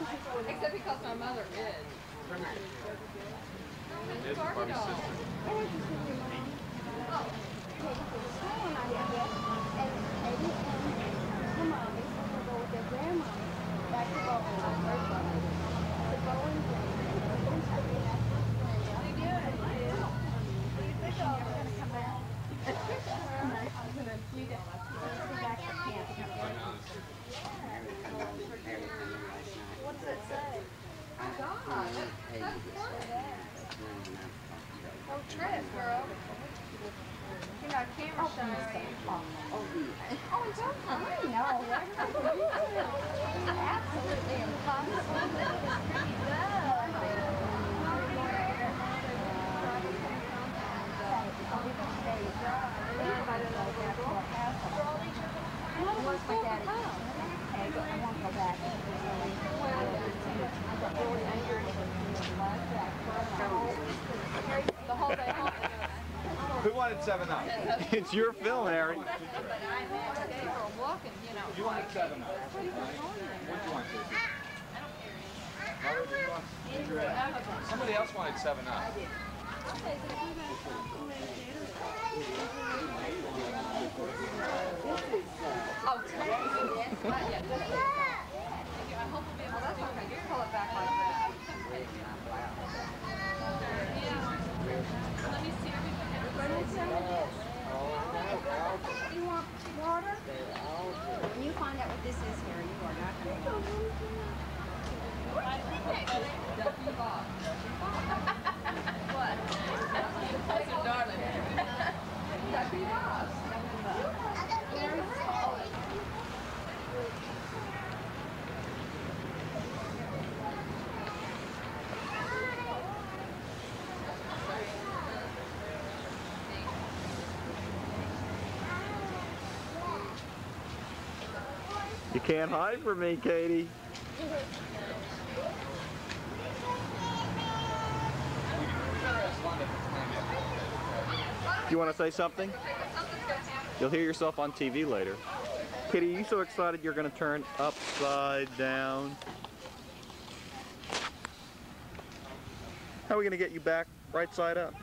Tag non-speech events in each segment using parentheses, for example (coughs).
Except because my mother is. It's Barbie's sister. What's it say? Oh, God. That, that's good. Oh, Trish, girl. You got a camera shy, are you? Oh, it's okay. I know. Absolutely impossible. What's my daddy? Okay, but I won't go back. The whole day home. Who wanted 7 Up? it's your film, Harry. But I met today for walking, you know. You wanted 7 Up. Ah, what do you want, Casey? Do you want ginger ale? Somebody else wanted 7 Up. Oh, today? Yes, not yet. I hope we'll be able to. Pull it back like that. Yeah. Let me see everything. You want water? When you find out what this is here, you are not going to Ducky Bob. What? That's a darling. Ducky (laughs) Bob. Can't hide from me, Katie. You want to say something? You'll hear yourself on TV later. Kitty, you so excited you're going to turn upside down? How are we going to get you back right side up?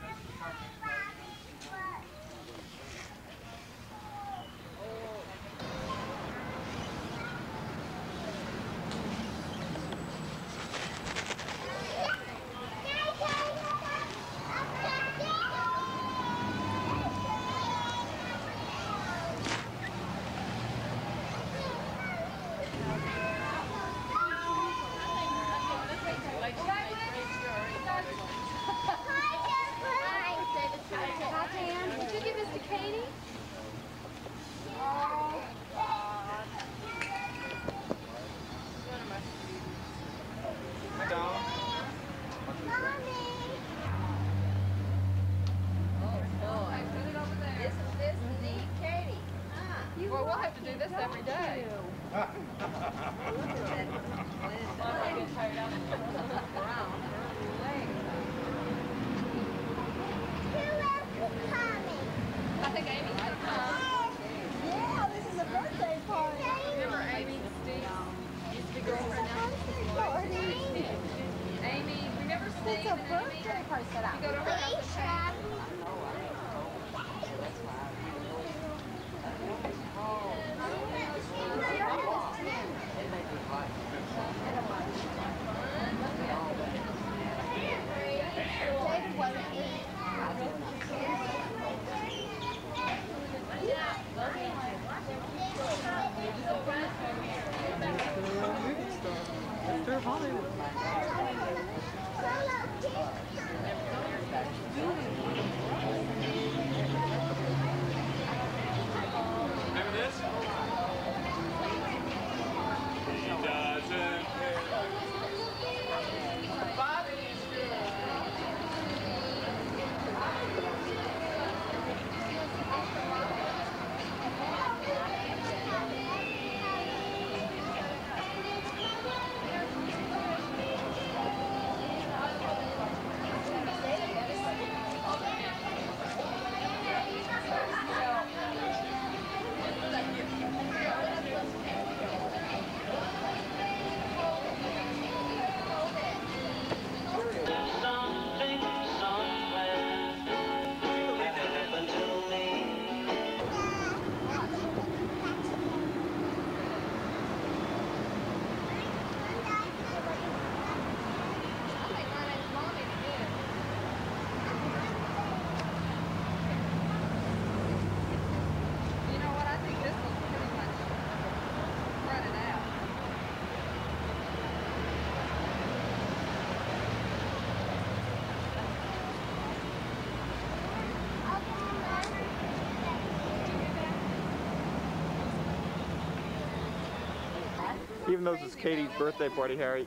Katie's birthday party, Harry,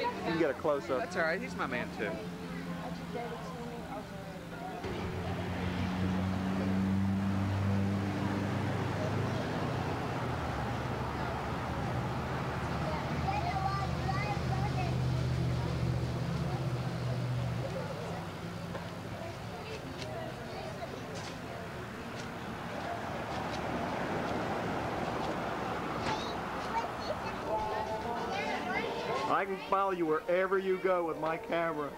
you can get a close-up. That's all right. He's my man too. I can follow you wherever you go with my camera.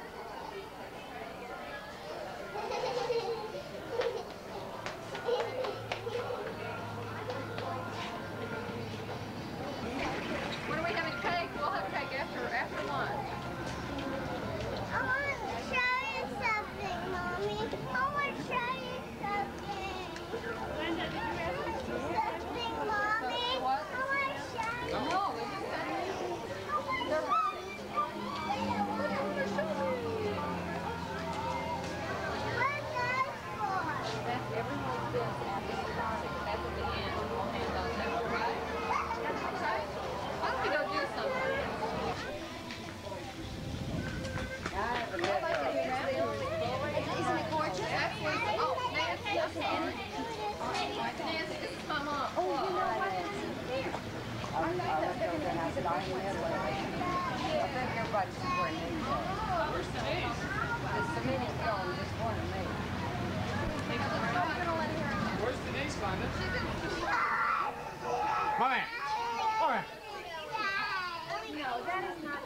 When are we having cake? We'll have cake after after lunch. I want to show you something, Mommy. I want to show you something. Something, Mommy. What? I want to show you. No, we just said What's that for? that's everyone's business after the party. That's at the end. We'll hand those out, right? Okay. Why don't we go do something? Isn't it gorgeous? That's where, oh, Nancy, I'm sorry. Nancy, this is my mom. Oh, you know what? I know that they're going to use it both ways. I think everybody's wearing these. Where's Denise? There's so many going, just one of me. Where's Denise, Fonda? My man. Come here. No, that is not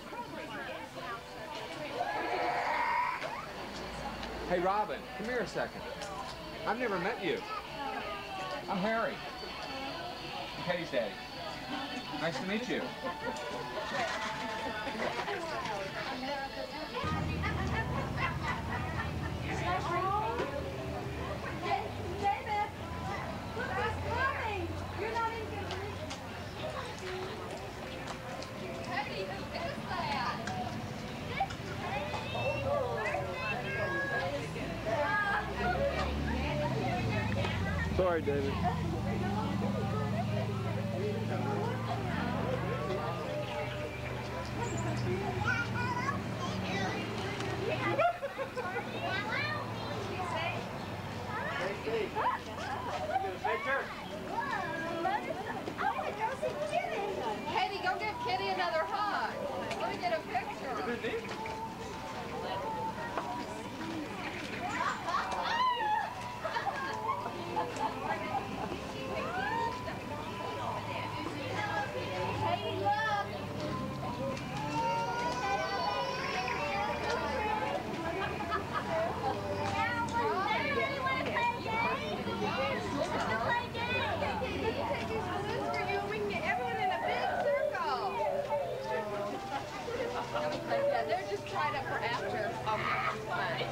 Hey, Robin, come here a second. I've never met you. I'm Harry. I'm Katie's daddy. Nice to meet you look who's coming. You're not in good Katie, who is that? Sorry, David. Katie, go give Kitty another hug. Let me get a picture. Yeah, they're just tied up for after. Okay, fine.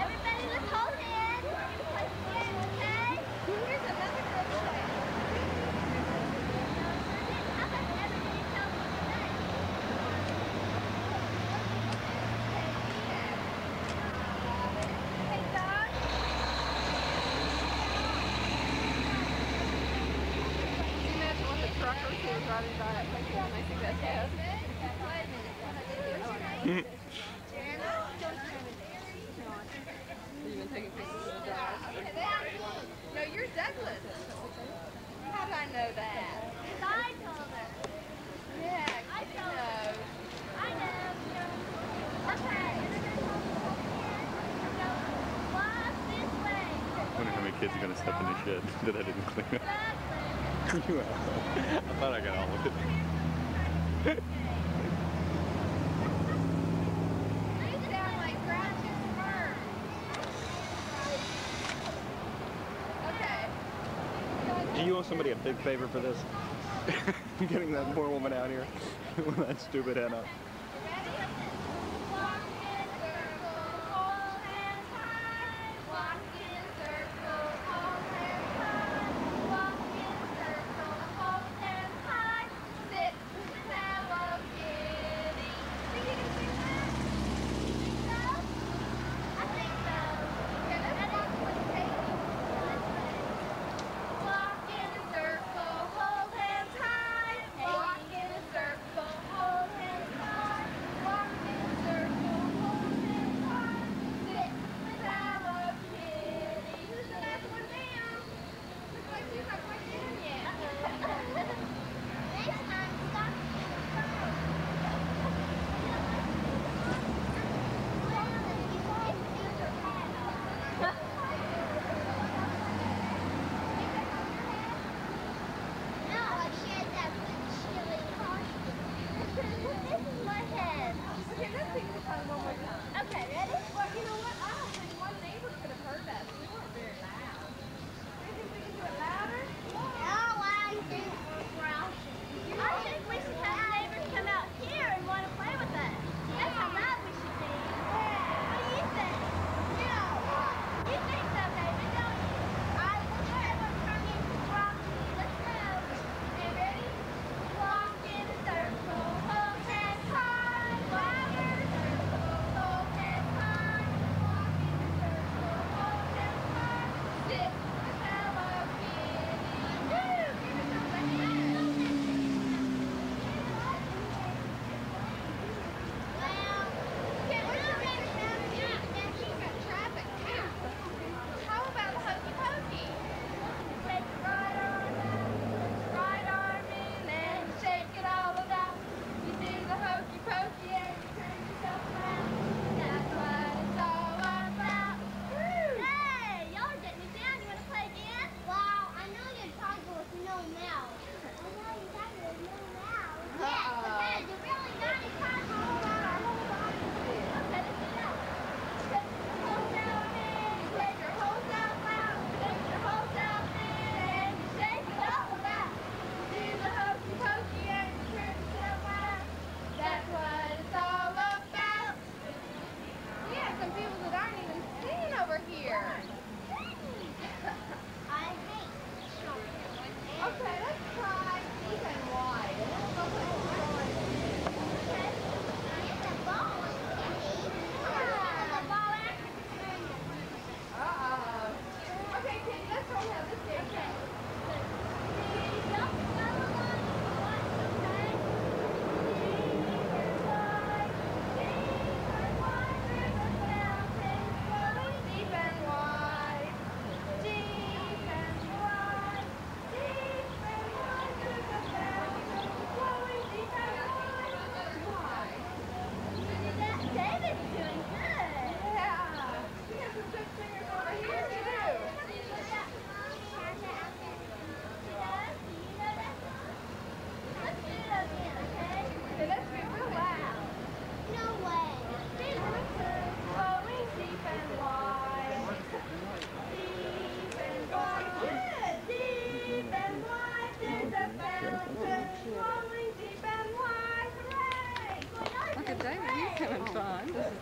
Everybody let's hold hands. Okay? Here's another crochet. How about everybody tell me tonight? Hey, Dog. Can you imagine what the truckers who are driving by that place when they see that head? Have you been taking pictures of the No, you're Douglas. How did I know that? I told her. Yeah, I told her. I know. Okay. Walk this way. I wonder how many kids are going to step in the shed (laughs) that I didn't clean up. (laughs) You thought I got all of it. Do you owe somebody a big favor for this? (laughs) Getting that poor woman out here (laughs) with that stupid head up.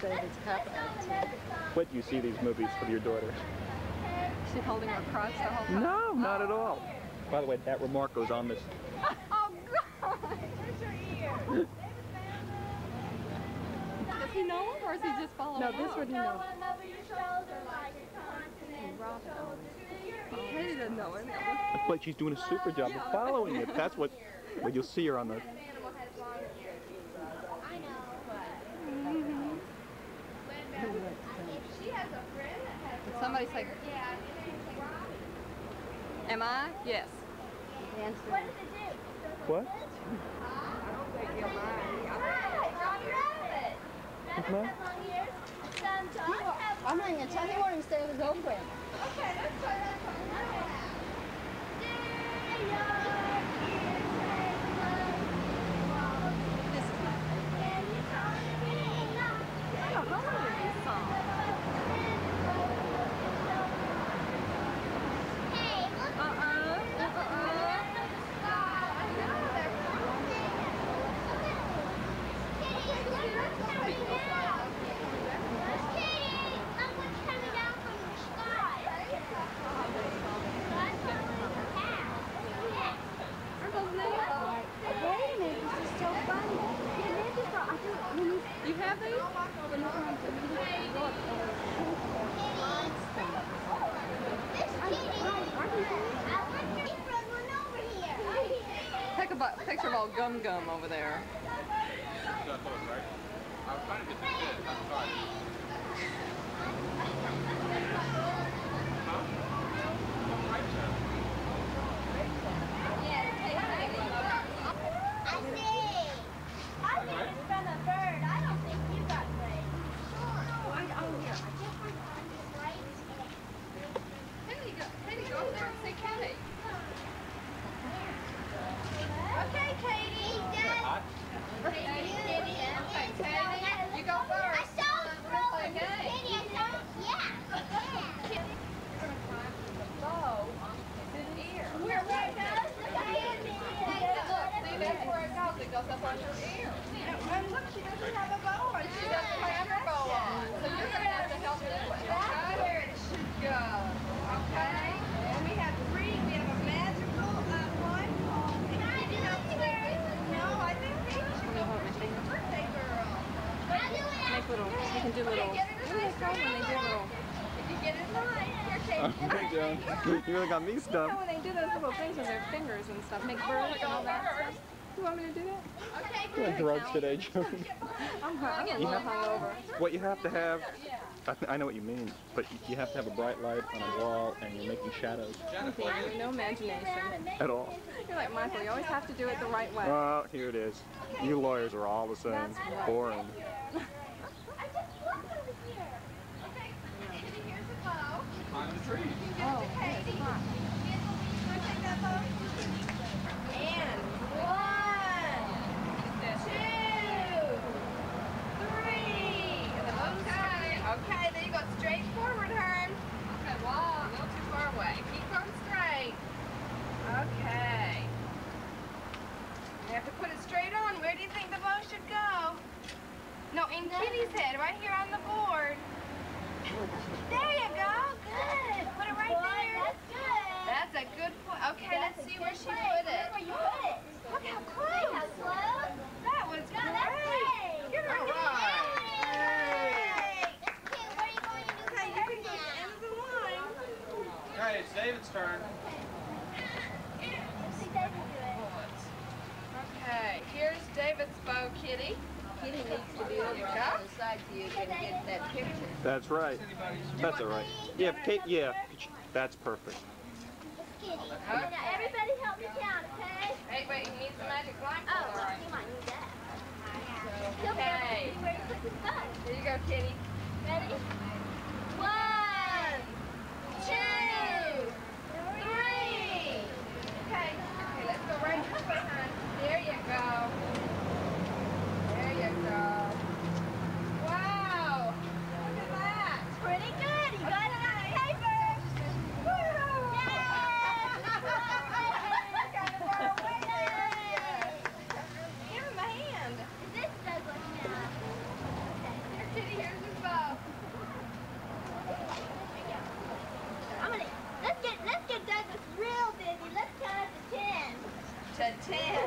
Happening. What do you see these movies with your daughter? Is she holding her cross the whole time? No, not at all. By the way, that remark goes on this. (laughs) oh, God! Where's your ear? Does he know him, or is he just following No, this one he know. Katie doesn't know him. But she's doing a super job of following it. That's what, but you'll see her on the Somebody's like, am I? Yes. What does it do? What? I'm not going to tell you what he said was over. Okay, let's try that one. There. I was trying to get this good. I'm sorry. Kenny, go, Kenny, go up there and see Kenny. Okay, Katie. Hot? Okay, Kenny, you go first. I saw it We're gonna play a rolling. game. Katie, I saw it. Yeah. Bow on his ear. Where where it goes? Look at it. Look, see, that's where it goes. It goes up on your ear. And look, she doesn't have a bow on. She doesn't have her bow on. So you're gonna have to help do it, That's okay? where it should go. Okay? And we have three. We have a magical uh, one. And Katie helps with. No, I think Katie should go first. She's the birthday girl. Make little, you can do little, what do they call when they do little, If you get in line, here, Katie. You. (laughs) You really got me you know when they do those little things with their fingers and stuff, make oh birds and all that stuff? You want me to do that? Okay, You're on drugs today, Joey. (laughs) I'm, hu- I'm a little hungover. What you have to have, I, th- I know what you mean, but you have to have a bright light on a wall and you're making shadows Jennifer, you have No imagination. at all. You're like Michael, you always have to do it the right way. Well, here it is. You lawyers are all the same. That's right. Boring. (laughs) climb the tree. Oh, it's hot. And one, two, three. Okay. Okay, then you go straight forward, Hearn. Okay, wow, a little too far away. Keep going straight. Okay. You have to put it straight on. Where do you think the bow should go? No, in Kitty's head, right here on the board. There you go. Good. Put it right there. That's a good point. Okay, let's see where she put it. Look how close. That was great. Give her a hug. Okay, you can go to the end of the line. Okay, it's David's turn. Okay, here's David's bow, Kitty. Kitty needs to be over on the other side so you can get that picture. That's right. That's all right. Yeah, Kate, yeah, that's perfect. Everybody help me count, okay? Hey, wait, he needs the magic Oh, blindfold, you might need that. Okay. Where to put this gun? Here you go, Kitty. Ready? One, two, three. Okay, okay, let's go right this way, hon. There you go. There you go. Wow. Look at that. Pretty good. You got it on paper. Give him a hand. This does look nice. Here, Kitty, here's his bow. I'm gonna let's get let's get Douglas real busy. Let's count up to ten. To ten.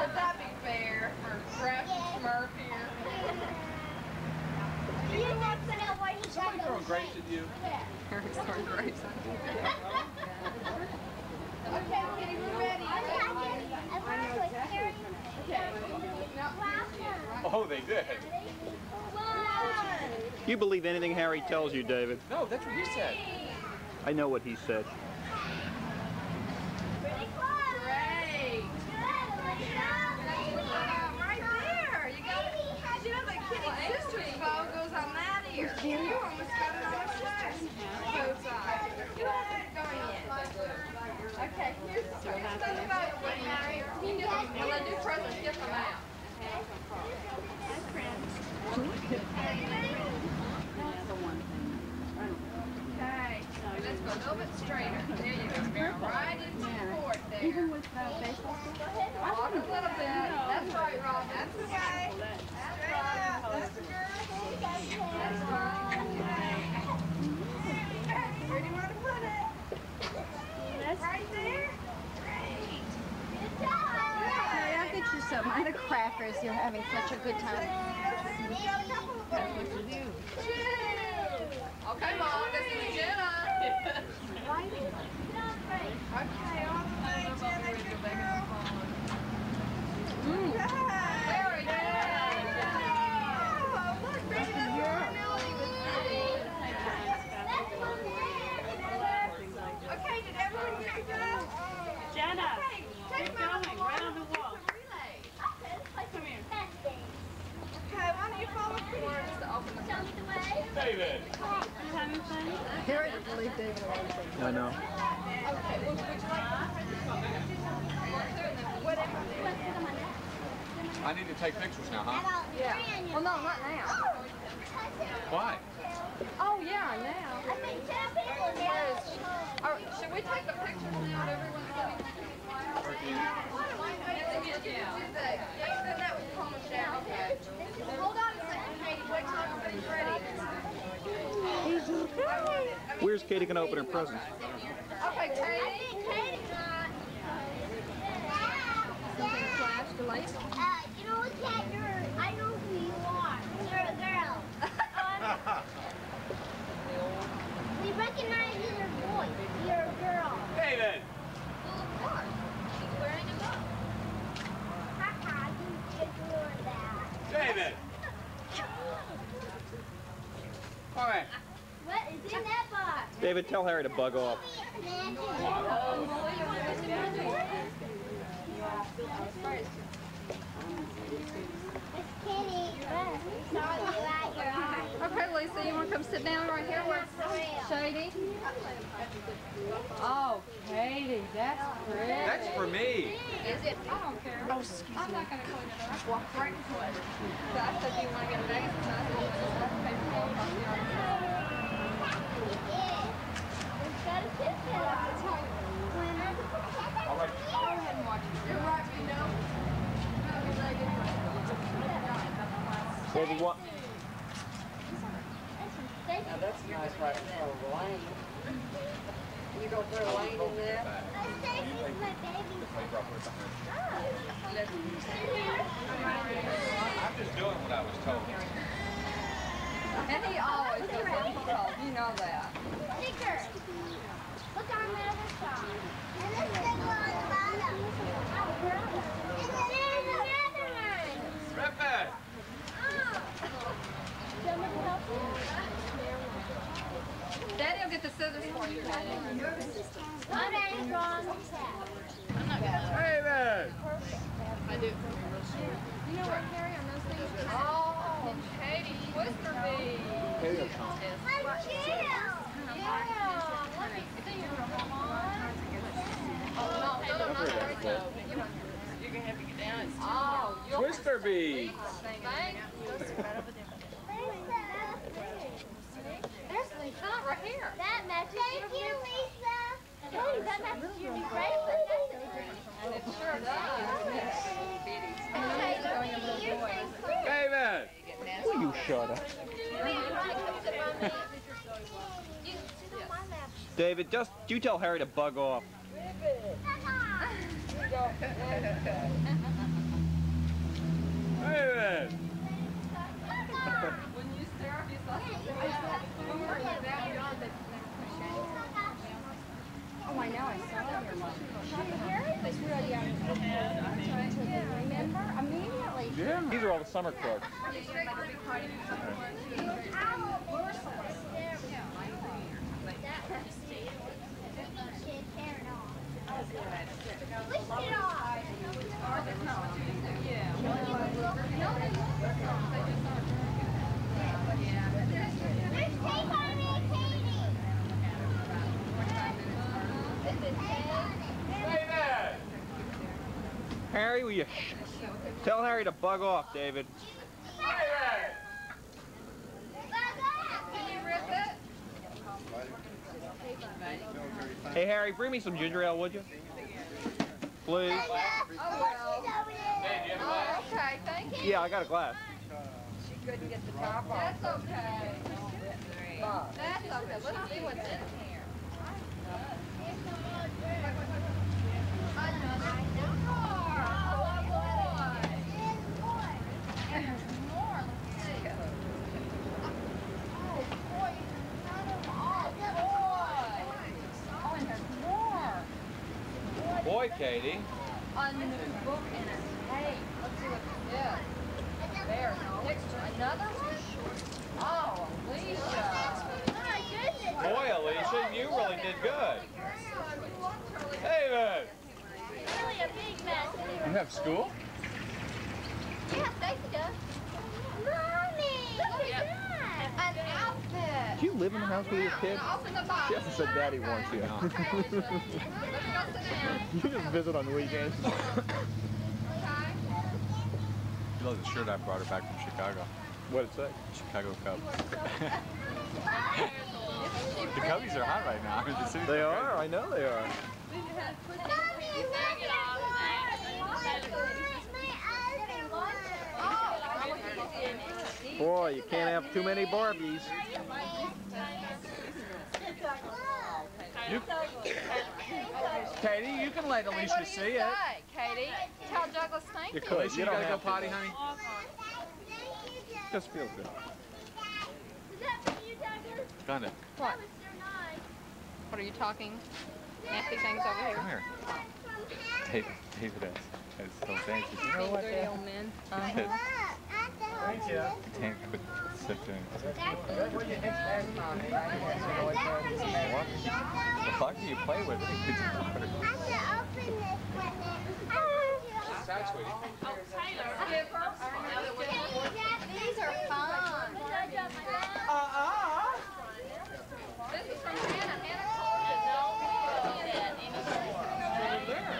Would that be fair for Fresh Smurf here? Do you want to know where he Somebody got throwing those grapes at you. Harry's throwing grapes. Okay, we're ready. Oh, they did. You believe anything Harry tells you, David? No, that's what he said. I know what he said. Great. Wow, right there. You got it. You know that Kitty's sister's bow goes on that ear. You almost got it on her sister's bow side. You don't have it going yet. Okay, here's the here's the bow, Harry. When they do presents, get them out. Okay, let's go a little bit straighter. Some The crackers. You're having such a good time. That's what you do. Okay, Mom, this is Jenna. (laughs) Okay, all right, Jenna. Very good. Oh, look, baby, that's where Melody was sitting. Okay, did everyone get that? Jenna, Hey, take you're my going right on the wall. relay. Okay, why don't you follow Peter just to open the David. Having fun? Harry doesn't David. I know. Okay, well, would you like I need to take pictures now, huh? Yeah. Well, no, not now. Why? Oh, yeah, now. Or, should we take the pictures now of everyone sitting next to the? Why don't we wait till you do that? Yeah, then that would calm us down. Okay. Hold on a second, Katie. Wait till everybody's ready. Where's Katie gonna open her presents? Okay, Katie. Something flashed the light. Uh, you know what, Cat? You're, I know who you are. You're a girl. (laughs) Um, (laughs) we recognize your voice. You're a girl. David. Well, of course. She's wearing a bow. Haha, you did doing that. David. Come here. What is in that box? David, tell Harry to bug off. Miss Kitty, saw you at your. Okay, Lisa, you want to come sit down right here where it's shady? Oh, Katie, that's pretty. That's for me. Is it? I don't care. Oh, excuse I'm not going to clean it up. Walk right into it. So I said, do you want to get a vase? And I said, well, just let the paper fall across the yard. All right. Go ahead and watch it. You're right, you know. David, what? Now that's nice right in front of the lane. You gonna put a lane in there? I'm just doing what I was told. And he always what he's told. You know that. Look on the other side. And this thing on the bottom. And then there's another one. Rip it. Daddy will get the scissors for you. Okay, wrong. David. You know what, Harry, on those things? Oh, Katie Twister bee. Let's. Yeah, let me see her, Oh, no, no, no, not very. You know, You're gonna have to get down. Oh, you'll beads. Thank There's the right here. That matches Thank you, Lisa. Hey, that matches your new bracelet. It sure does. Okay, look, you're saying David. Will you shut up? (laughs) David, just you tell Harry to bug off. David. (laughs) When you stare up, you saw something. When we were down beyond the Oh, I know. I saw your mom. It's really young. Remember? Immediately. Yeah. These are all the summer. David. Harry, will you tell Harry to bug off, David? Hey, Harry, bring me some ginger ale, would you? Please. Oh, okay, thank you. Yeah, I got a glass. She couldn't get the top off. That's okay. That's okay. Let's see what's in here. Boy, Katie. On the book in it. Hey, let's see what this is. There, picture. Another one? Oh, Alicia. My goodness. Boy, Alicia, you really did good. David! Really a big mess. You have school? Yeah, Stacy does. Mommy, look at that. An outfit. Do you live in the house with your kid? Open the box. She hasn't said daddy wants you. (laughs) Let's go sit down. you just visit on the weekends. (coughs) Okay. You love the shirt I brought her back from Chicago. What'd it say? Chicago Cubs. (laughs) the Cubbies are hot right now. The city's They crazy. are, I know they are. Mommy, look at Boy, you can't have too many Barbies. You, Katie, you can let Hey, Alicia what do you see it. say, Katie? Tell Douglas thank You you. could. Alicia, you, don't gotta go have to. potty, honey? Just feels good. Is that for you, Tucker? Glenda, What? That was so nice. What are you talking? Nasty things over here. come here. David, David has, has still saying, she you know what, dirty old men. Uh-huh. Kid, Thank you. Can't sit doing What? The fuck do you play with? These are fun. This is from Hannah. Hannah called it. Over there.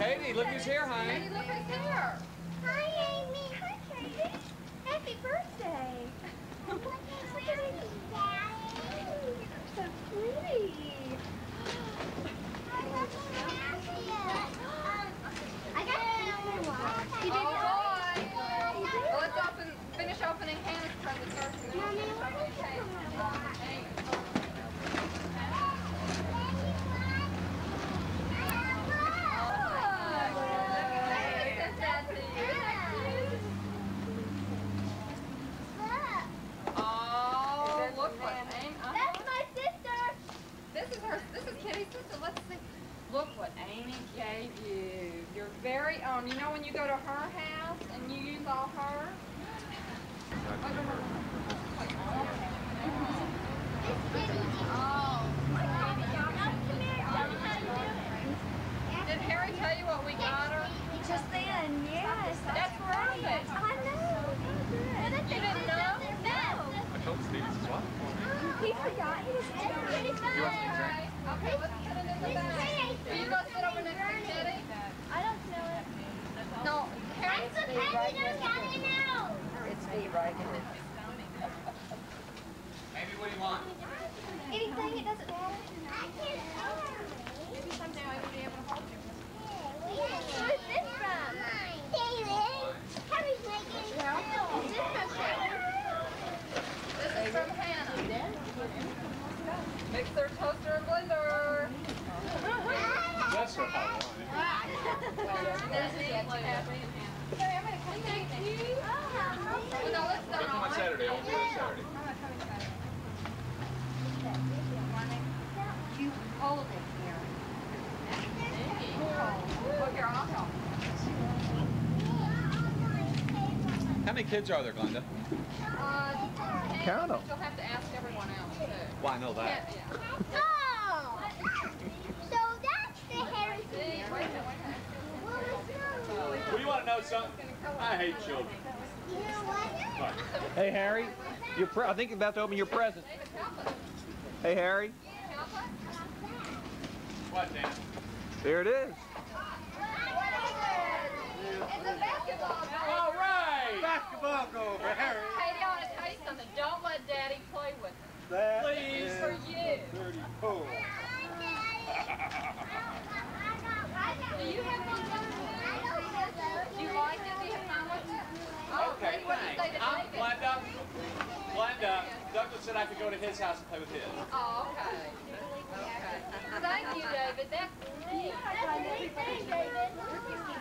Katie, look who's here, honey. Katie, look who's here. Hi, Amy. Hi, Katie. Happy birthday. Look at me, Daddy. So pretty. I got Oh. Well, let's open, finish opening Hannah's present first. and then we'll finish opening Katie's. Oh, look what Amy. uh-huh. That's my sister. This is her. This is Kitty's sister. Let's see. Look what Amy gave you. Your very own. You know when you go to her house and you use all her. Did Harry tell you what we got her? Just then, yes. That's perfect. I know. You didn't know? I told Steve this is what? He forgot. He was You want some drink? Okay, let's put it in the bag. Will you go sit over next to Kitty? I don't know it. No, Harry. It's okay, we don't got it now. Amy, what do you want? Anything, it doesn't matter. I can't Maybe someday I will be able to hold you. Where's this from? David. Happy's making. Where's this from, Sharon? This is from Hannah. Mixer, toaster, and blender. That's what I want. There's Nancy, Kathy, and Hannah. Harry, I'm gonna come take you. Well, no, let's Don't not. come on Saturday. I'll do it Saturday. I'm not coming Saturday. You hold it here. Look here, I'll help. How many kids are there, Glenda? Uh, Count 'em. You'll have to ask everyone else too. Well, I know that. yeah. Oh. (laughs) So that's the Harry See, wait a minute, wait a minute. What do you want to know, son? I hate children. You know what? Hey, Harry. Your pre- I think you're about to open your present. David, help us. Hey, Harry. What, Dan? There it is. It's a basketball goal. All right! Basketball goal for Harry. Katie, I want to tell you something. Don't let Daddy play with it. That Please. For you. 34. Do you have fun with it? Do you like it? Do you have fun with it? Oh, Okay, Katie, what do you say to I'm David? said I could go to his house and play with his. Oh, okay. okay. Thank you, David. That's neat. That's a David.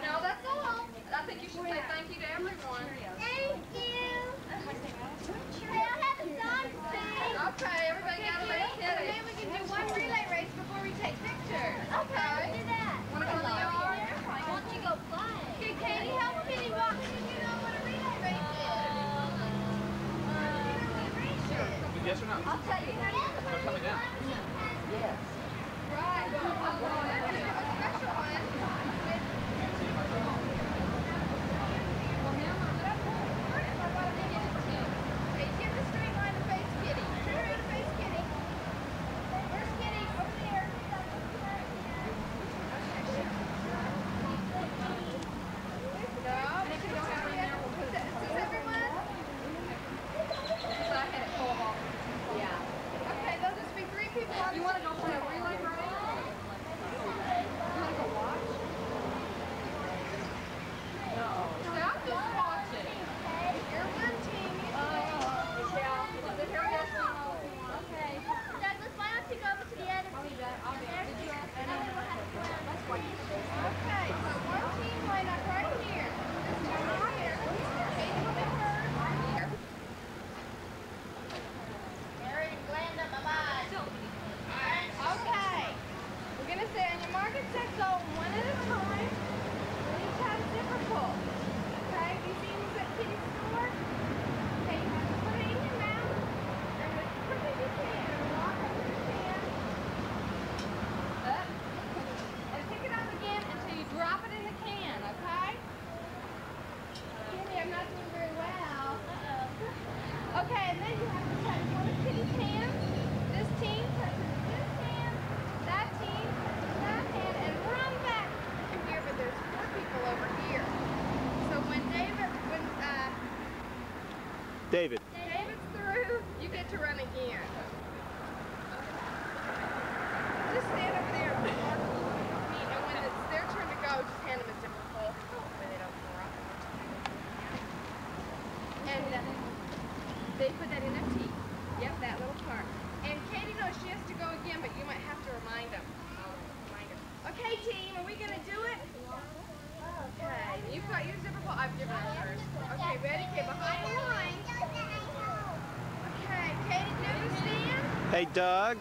No, that's all. I think you should say thank you to everyone. Thank you. Hey, I have a song to sing. Okay, everybody got a little kitty. Then we can do one relay race before we take pictures. Okay. okay. Yes or no? I'll tell you. Coming down. Yes. Right. they put that NFT. Yep, that little part. And Katie knows she has to go again, but you might have to remind them. Okay, team, are we going to do it? Okay, you've got your zipper pull. I've given up hers. Okay, ready? Okay, behind the line. Okay, Katie, do you stand. Hey, Doug.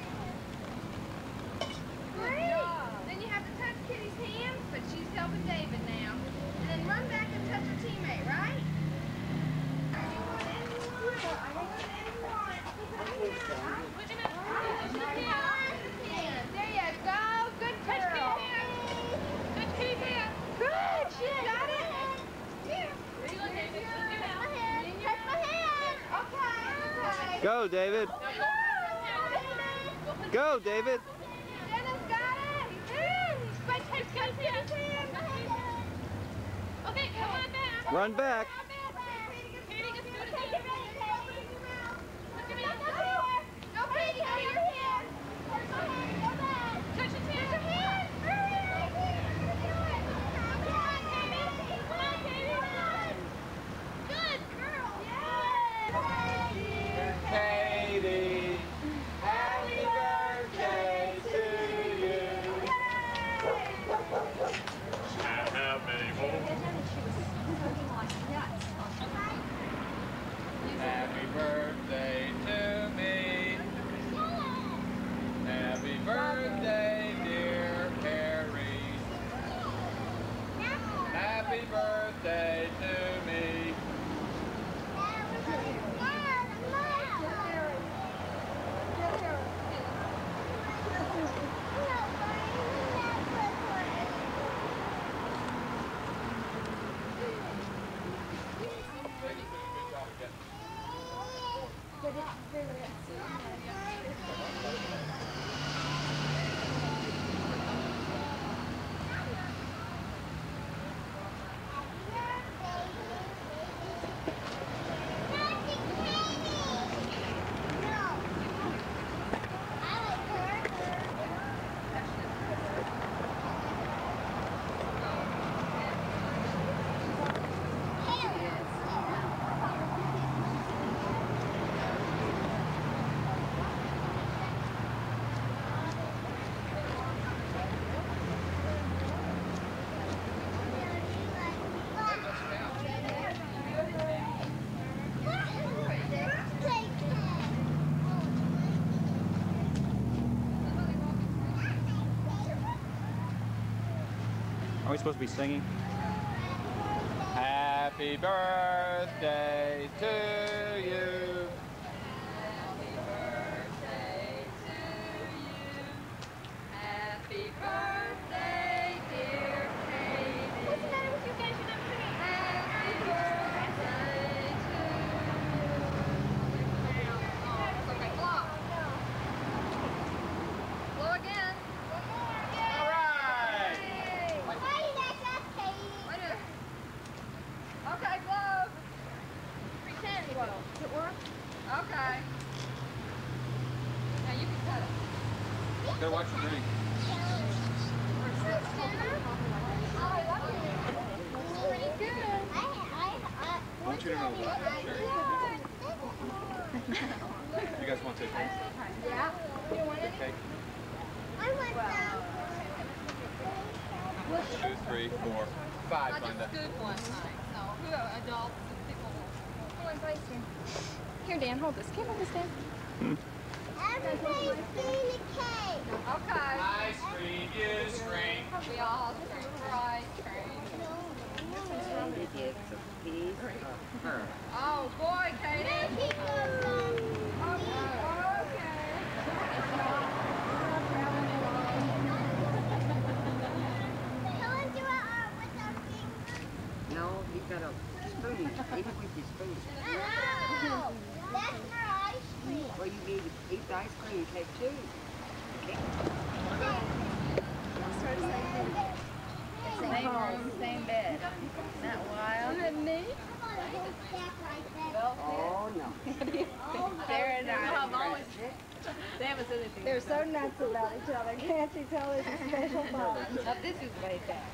Go, David. Go, David. Dennis got it. Okay, come on back. Run back. Supposed to be singing? Happy birthday to want you to know that I'm You guys want to take one? Yeah. Cake? I want some. Two, three, four, five, I just Glenda. scooped one tonight. So who adults and people Come on, place here. Here, Dan, hold this. Can you hold this, Dan? Hmm. Everybody's doing a cake. Okay. Ice cream, you scream. We all scream for ice cream. Katie gets a piece of her. Oh boy, Katie. No, you got a spoon. Eat it with your spoon. That's for ice cream. Well, you need to eat the ice cream cake too. Okay. Same room, same bed. Isn't that wild? Oh no. Sarah and I. They haven't said anything. They're so nuts about each other. Can't you tell there's a special bond? Now, this is way back.